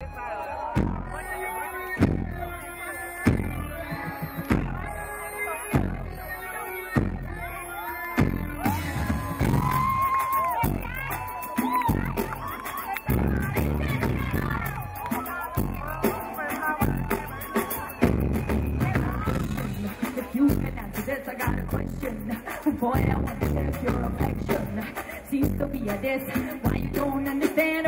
Boy, I got a question. Before I want to test your affection. Seems to be a this. Why you don't understand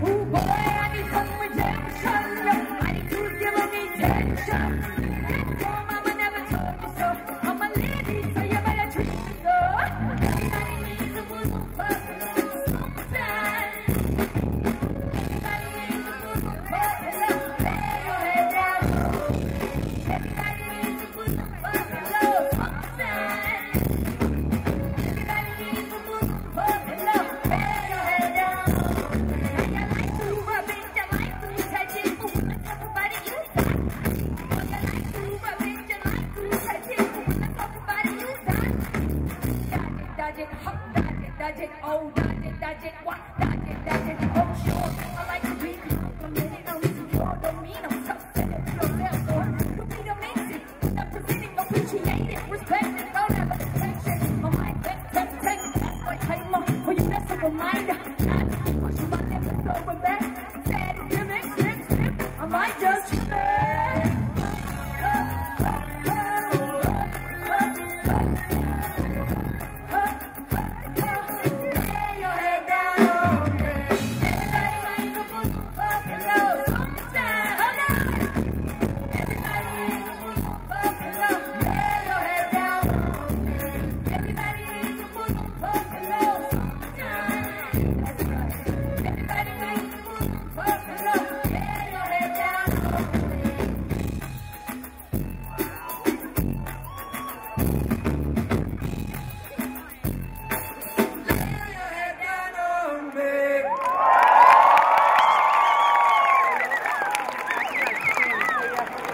Ooh, boy, I need some redemption. I need you giving me tension. It, hop, dodge it, dodge it, oh, dodge it, dodge it, what, it, it, oh, sure. I like to be I'm secure, don't mean I'm set it, you're there, boy. You be the amazing, not presenting, don't have a protection. On my back, tech, tech, that's my timer, for you, that's a reminder. I my slip, slip, I might just